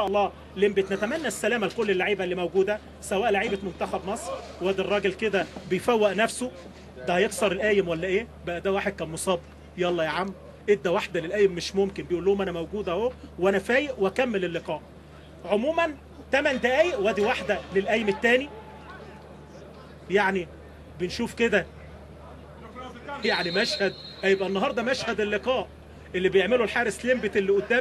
شاء الله لمبت. نتمنى السلامة لكل اللعيبة اللي موجودة سواء لعيبة منتخب مصر. وادي الراجل كده بيفوق نفسه. ده هيكسر القايم ولا إيه؟ بقى ده واحد كان مصاب. يلا يا عم إدى واحدة للقايم مش ممكن. بيقول لهم أنا موجود أهو وأنا فايق وأكمل اللقاء. عموما 8 دقايق وأدي واحدة للقايم الثاني يعني بنشوف كده يعني مشهد هيبقى النهارده مشهد اللقاء اللي بيعمله الحارس لمبت اللي قدام.